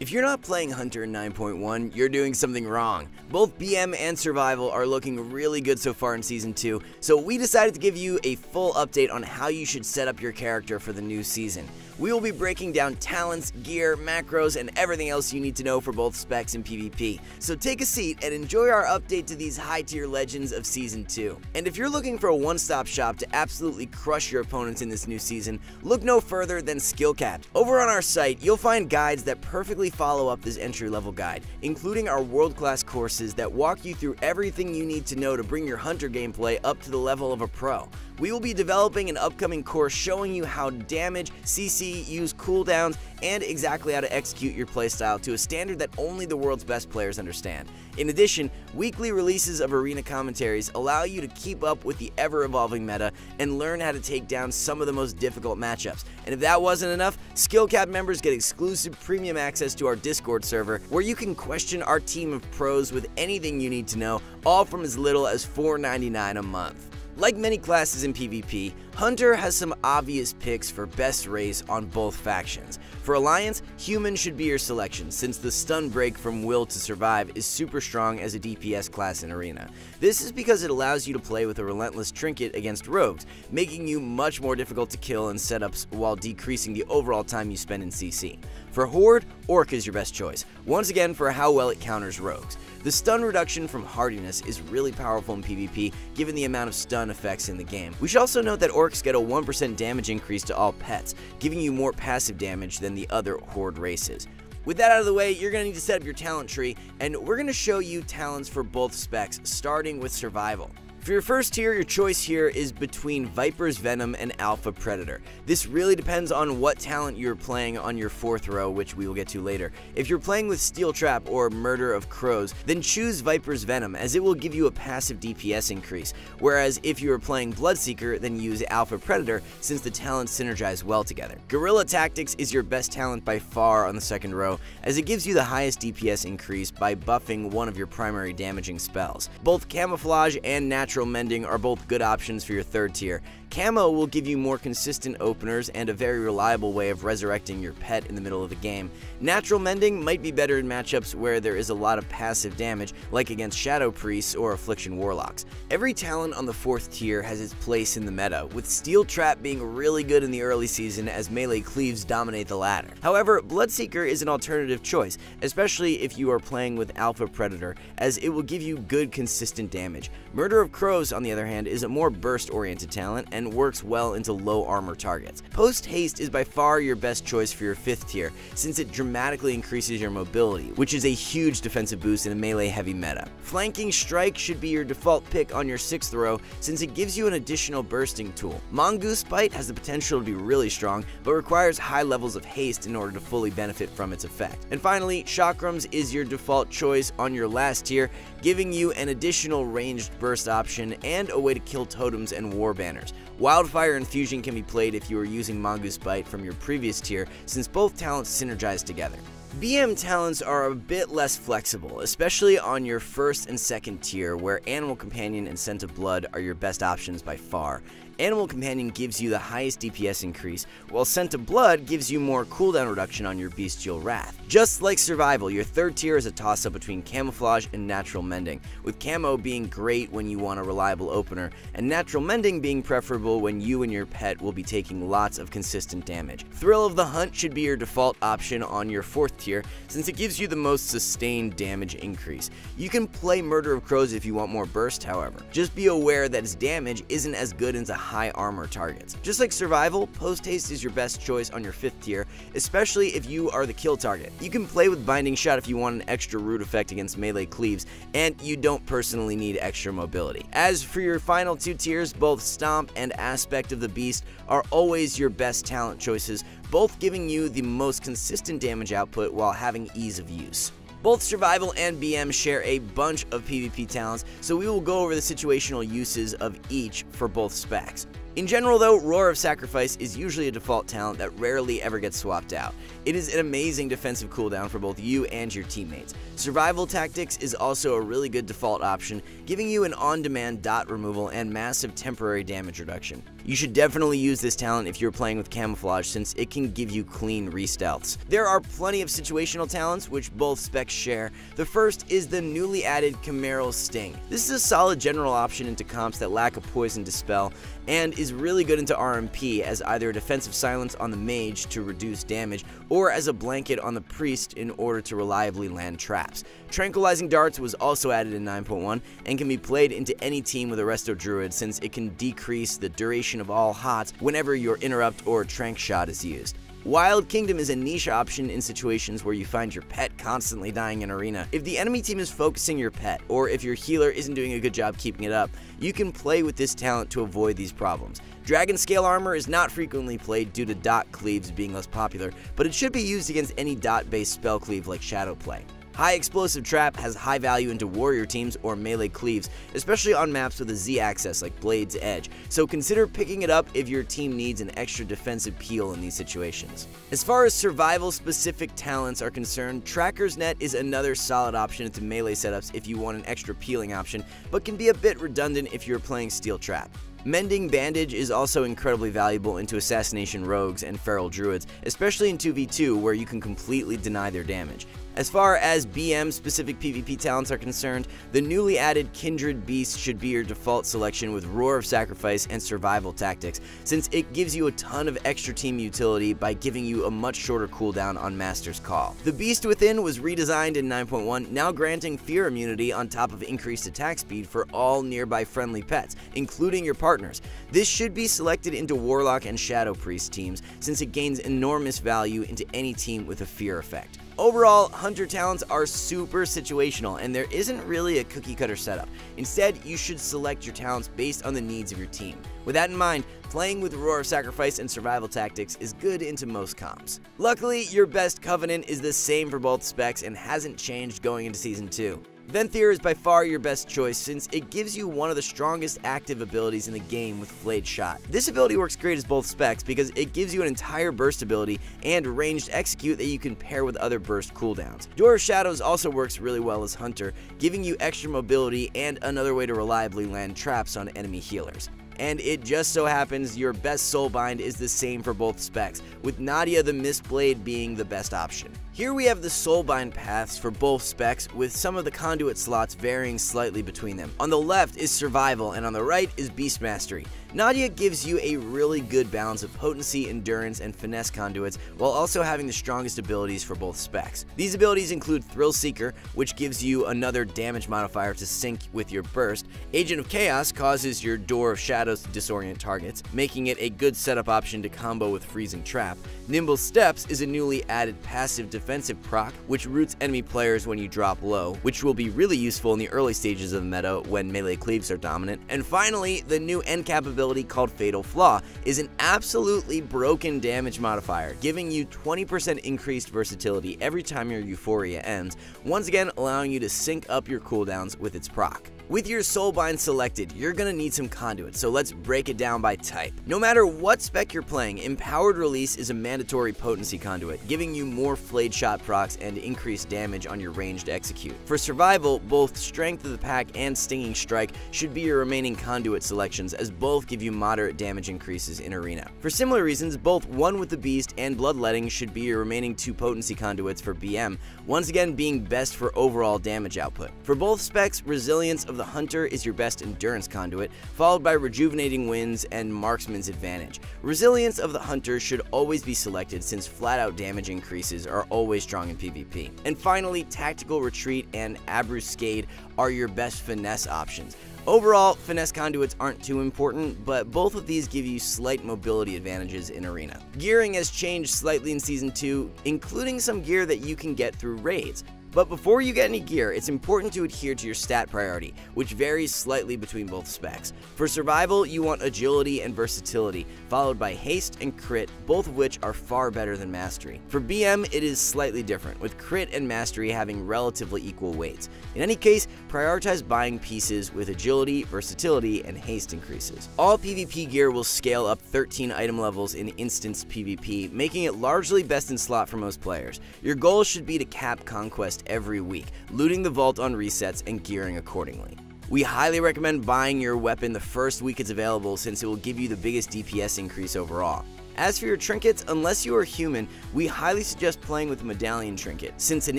If you're not playing Hunter in 9.1, you're doing something wrong. Both BM and Survival are looking really good so far in Season 2, so we decided to give you a full update on how you should set up your character for the new season. We will be breaking down talents, gear, macros, and everything else you need to know for both specs and PvP. So take a seat and enjoy our update to these high tier legends of Season 2. And if you're looking for a one stop shop to absolutely crush your opponents in this new season, look no further than Skillcapped. Over on our site, you'll find guides that perfectly follow up this entry level guide, including our world class courses that walk you through everything you need to know to bring your Hunter gameplay up to the level of a pro. We will be developing an upcoming course showing you how to damage, CC, use cooldowns, and exactly how to execute your playstyle to a standard that only the world's best players understand. In addition, weekly releases of arena commentaries allow you to keep up with the ever evolving meta and learn how to take down some of the most difficult matchups. And if that wasn't enough, SkillCap members get exclusive premium access to our Discord server where you can question our team of pros with anything you need to know, all from as little as $4.99 a month. Like many classes in PvP, Hunter has some obvious picks for best race on both factions. For Alliance, Human should be your selection since the stun break from Will to Survive is super strong as a DPS class in Arena. This is because it allows you to play with a relentless trinket against rogues, making you much more difficult to kill in setups while decreasing the overall time you spend in CC. For Horde, Orc is your best choice, once again for how well it counters rogues. The stun reduction from hardiness is really powerful in PvP given the amount of stun effects in the game. We should also note that orcs get a 1% damage increase to all pets, giving you more passive damage than the other horde races. With that out of the way, you're going to need to set up your talent tree, and we're going to show you talents for both specs, starting with survival. For your first tier, your choice here is between Viper's Venom and Alpha Predator. This really depends on what talent you're playing on your fourth row, which we will get to later. If you're playing with Steel Trap or Murder of Crows, then choose Viper's Venom, as it will give you a passive DPS increase, whereas if you are playing Bloodseeker, then use Alpha Predator, since the talents synergize well together. Guerrilla Tactics is your best talent by far on the second row, as it gives you the highest DPS increase by buffing one of your primary damaging spells. Both Camouflage and Natural Natural Mending are both good options for your third tier. Camo will give you more consistent openers and a very reliable way of resurrecting your pet in the middle of the game. Natural Mending might be better in matchups where there is a lot of passive damage, like against Shadow Priests or Affliction Warlocks. Every talent on the fourth tier has its place in the meta, with Steel Trap being really good in the early season as melee cleaves dominate the latter. However, Bloodseeker is an alternative choice, especially if you are playing with Alpha Predator, as it will give you good consistent damage. Murder of Crows, on the other hand, is a more burst-oriented talent and works well into low armor targets. Post Haste is by far your best choice for your 5th tier, since it dramatically increases your mobility, which is a huge defensive boost in a melee heavy meta. Flanking Strike should be your default pick on your 6th row, since it gives you an additional bursting tool. Mongoose Bite has the potential to be really strong, but requires high levels of haste in order to fully benefit from its effect. And finally, Chakrams is your default choice on your last tier, giving you an additional ranged burst option and a way to kill totems and war banners. Wildfire and Fusion can be played if you are using Mongoose Bite from your previous tier, since both talents synergize together. BM talents are a bit less flexible, especially on your first and second tier, where Animal Companion and Scent of Blood are your best options by far, Animal Companion gives you the highest DPS increase, while Scent of Blood gives you more cooldown reduction on your Bestial Wrath. Just like Survival, your third tier is a toss-up between Camouflage and Natural Mending, with Camo being great when you want a reliable opener, and Natural Mending being preferable when you and your pet will be taking lots of consistent damage. Thrill of the Hunt should be your default option on your fourth tier, since it gives you the most sustained damage increase. You can play Murder of Crows if you want more burst, however. Just be aware that its damage isn't as good as a high armor targets. Just like survival, post haste is your best choice on your 5th tier, especially if you are the kill target. You can play with binding shot if you want an extra root effect against melee cleaves, and you don't personally need extra mobility. As for your final two tiers, both stomp and aspect of the beast are always your best talent choices, both giving you the most consistent damage output while having ease of use. Both Survival and BM share a bunch of PvP talents, so we will go over the situational uses of each for both specs. In general though, Roar of Sacrifice is usually a default talent that rarely ever gets swapped out. It is an amazing defensive cooldown for both you and your teammates. Survival Tactics is also a really good default option, giving you an on-demand dot removal and massive temporary damage reduction. You should definitely use this talent if you're playing with Camouflage since it can give you clean re-stealths. There are plenty of situational talents which both specs share. The first is the newly added Chimaeral Sting. This is a solid general option into comps that lack a poison dispel and is really good into RMP as either a defensive silence on the mage to reduce damage or as a blanket on the priest in order to reliably land traps. Tranquilizing Darts was also added in 9.1 and can be played into any team with a Resto Druid since it can decrease the duration of all hots whenever your interrupt or tranq shot is used. Wild Kingdom is a niche option in situations where you find your pet constantly dying in arena. If the enemy team is focusing your pet, or if your healer isn't doing a good job keeping it up, you can play with this talent to avoid these problems. Dragon Scale Armor is not frequently played due to dot cleaves being less popular, but it should be used against any dot-based spell cleave like Shadow Play. High Explosive Trap has high value into warrior teams or melee cleaves, especially on maps with a Z axis like Blade's Edge, so consider picking it up if your team needs an extra defensive peel in these situations. As far as survival specific talents are concerned, Tracker's Net is another solid option into melee setups if you want an extra peeling option, but can be a bit redundant if you're playing Steel Trap. Mending Bandage is also incredibly valuable into Assassination Rogues and Feral Druids, especially in 2v2 where you can completely deny their damage. As far as BM specific PvP talents are concerned, the newly added Kindred Beast should be your default selection with Roar of Sacrifice and Survival Tactics, since it gives you a ton of extra team utility by giving you a much shorter cooldown on Master's Call. The Beast Within was redesigned in 9.1, now granting fear immunity on top of increased attack speed for all nearby friendly pets, including your partners. This should be selected into Warlock and Shadow Priest teams, since it gains enormous value into any team with a fear effect. Overall, Hunter talents are super situational and there isn't really a cookie cutter setup. Instead, you should select your talents based on the needs of your team. With that in mind, playing with Roar of Sacrifice and Survival Tactics is good into most comps. Luckily, your best Covenant is the same for both specs and hasn't changed going into Season 2. Venthyr is by far your best choice since it gives you one of the strongest active abilities in the game with Flayed Shot. This ability works great as both specs because it gives you an entire burst ability and ranged execute that you can pair with other burst cooldowns. Door of Shadows also works really well as Hunter, giving you extra mobility and another way to reliably land traps on enemy healers and it just so happens your best soulbind is the same for both specs, with Nadjia the Mistblade being the best option. Here we have the soulbind paths for both specs, with some of the conduit slots varying slightly between them. On the left is survival, and on the right is beast mastery. Nadjia gives you a really good balance of potency, endurance, and finesse conduits, while also having the strongest abilities for both specs. These abilities include Thrill Seeker, which gives you another damage modifier to sync with your burst. Agent of Chaos causes your Door of Shadows to disorient targets, making it a good setup option to combo with Freezing Trap. Nimble Steps is a newly added passive defensive proc, which roots enemy players when you drop low, which will be really useful in the early stages of the meta when melee cleaves are dominant. And finally, the new end capability ability called Fatal Flaw is an absolutely broken damage modifier, giving you 20% increased versatility every time your Euphoria ends, once again allowing you to sync up your cooldowns with its proc. With your Soulbind selected, you're gonna need some conduits, so let's break it down by type. No matter what spec you're playing, Empowered Release is a mandatory potency conduit, giving you more flayed shot procs and increased damage on your ranged execute. For survival, both Strength of the Pack and Stinging Strike should be your remaining conduit selections, as both give you moderate damage increases in Arena. For similar reasons, both One with the Beast and Bloodletting should be your remaining two potency conduits for BM, once again being best for overall damage output. For both specs, Resilience of the Hunter is your best endurance conduit, followed by Rejuvenating Winds and Marksman's Advantage. Resilience of the Hunter should always be selected since flat out damage increases are always strong in PvP. And finally, Tactical Retreat and Ambuscade are your best finesse options. Overall, finesse conduits aren't too important, but both of these give you slight mobility advantages in Arena. Gearing has changed slightly in Season 2, including some gear that you can get through raids. But before you get any gear, it's important to adhere to your stat priority, which varies slightly between both specs. For survival, you want agility and versatility, followed by haste and crit, both of which are far better than mastery. For BM, it is slightly different, with crit and mastery having relatively equal weights. In any case, prioritize buying pieces with agility, versatility, and haste increases. All PvP gear will scale up 13 item levels in instance PvP, making it largely best in slot for most players. Your goal should be to cap conquest every week, looting the vault on resets and gearing accordingly. We highly recommend buying your weapon the first week it's available since it will give you the biggest DPS increase overall. As for your trinkets, unless you are human, we highly suggest playing with a Medallion trinket, since an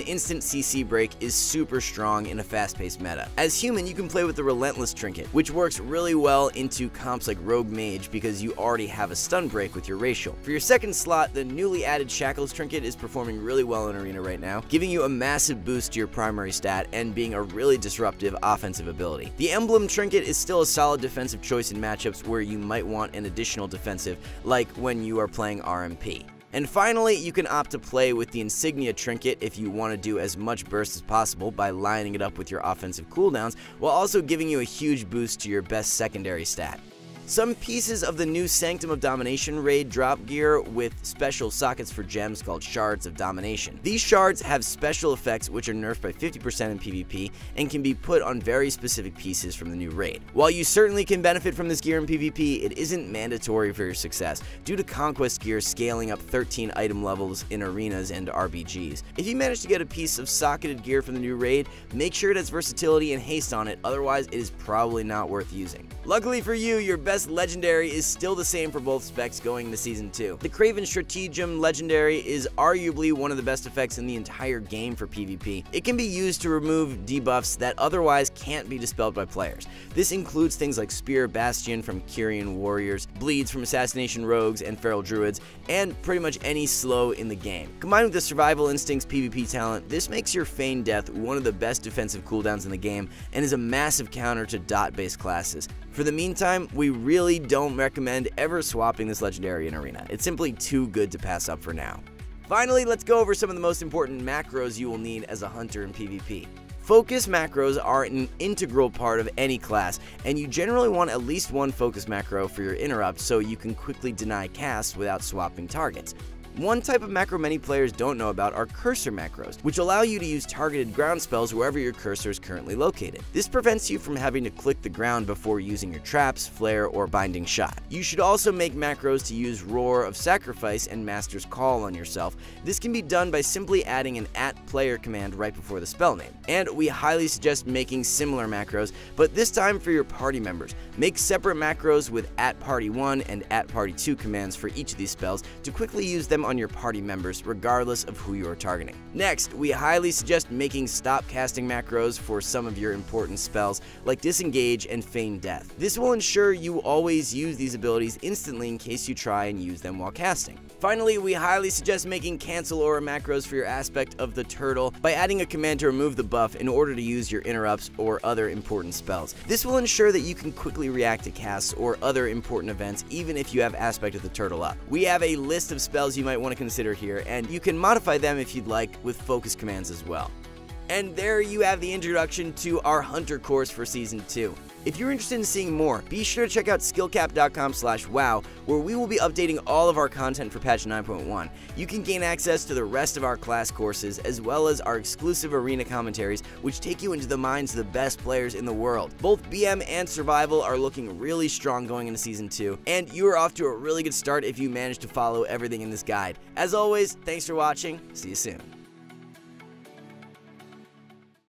instant CC break is super strong in a fast-paced meta. As human, you can play with the Relentless trinket, which works really well into comps like Rogue Mage because you already have a stun break with your racial. For your second slot, the newly added Shackles trinket is performing really well in Arena right now, giving you a massive boost to your primary stat and being a really disruptive offensive ability. The Emblem trinket is still a solid defensive choice in matchups where you might want an additional defensive, like when you you are playing RMP. And finally, you can opt to play with the Insignia Trinket if you want to do as much burst as possible by lining it up with your offensive cooldowns, while also giving you a huge boost to your best secondary stat. Some pieces of the new Sanctum of Domination raid drop gear with special sockets for gems called Shards of Domination. These shards have special effects which are nerfed by 50% in PvP and can be put on very specific pieces from the new raid. While you certainly can benefit from this gear in PvP, it isn't mandatory for your success due to Conquest gear scaling up 13 item levels in arenas and RBGs. If you manage to get a piece of socketed gear from the new raid, make sure it has versatility and haste on it, otherwise it is probably not worth using. Luckily for you, your best legendary is still the same for both specs going into Season 2. The Craven Stratagem legendary is arguably one of the best effects in the entire game for PvP. It can be used to remove debuffs that otherwise can't be dispelled by players. This includes things like Spear Bastion from Kyrian Warriors, Bleeds from Assassination Rogues and Feral Druids, and pretty much any slow in the game. Combined with the Survival Instincts PvP talent, this makes your Feign Death one of the best defensive cooldowns in the game and is a massive counter to dot-based classes. For the meantime, we really don't recommend ever swapping this legendary in Arena. It's simply too good to pass up for now. Finally, let's go over some of the most important macros you will need as a hunter in PvP. Focus macros are an integral part of any class, and you generally want at least one focus macro for your interrupt so you can quickly deny casts without swapping targets. One type of macro many players don't know about are cursor macros, which allow you to use targeted ground spells wherever your cursor is currently located. This prevents you from having to click the ground before using your traps, flare, or binding shot. You should also make macros to use Roar of Sacrifice and Master's Call on yourself. This can be done by simply adding an at player command right before the spell name. And we highly suggest making similar macros, but this time for your party members. Make separate macros with at party 1 and at party 2 commands for each of these spells to quickly use them on your party members, regardless of who you are targeting. Next, we highly suggest making stop casting macros for some of your important spells, like Disengage and Feign Death. This will ensure you always use these abilities instantly in case you try and use them while casting. Finally, we highly suggest making cancel aura macros for your aspect of the turtle by adding a command to remove the buff in order to use your interrupts or other important spells. This will ensure that you can quickly react to casts or other important events even if you have aspect of the turtle up. We have a list of spells you might want to consider here and you can modify them if you'd like with focus commands as well. And there you have the introduction to our Hunter course for Season 2. If you're interested in seeing more, be sure to check out skill-capped.com slash wow, where we will be updating all of our content for patch 9.1. You can gain access to the rest of our class courses, as well as our exclusive arena commentaries, which take you into the minds of the best players in the world. Both BM and Survival are looking really strong going into Season 2, and you are off to a really good start if you manage to follow everything in this guide. As always, thanks for watching, see you soon.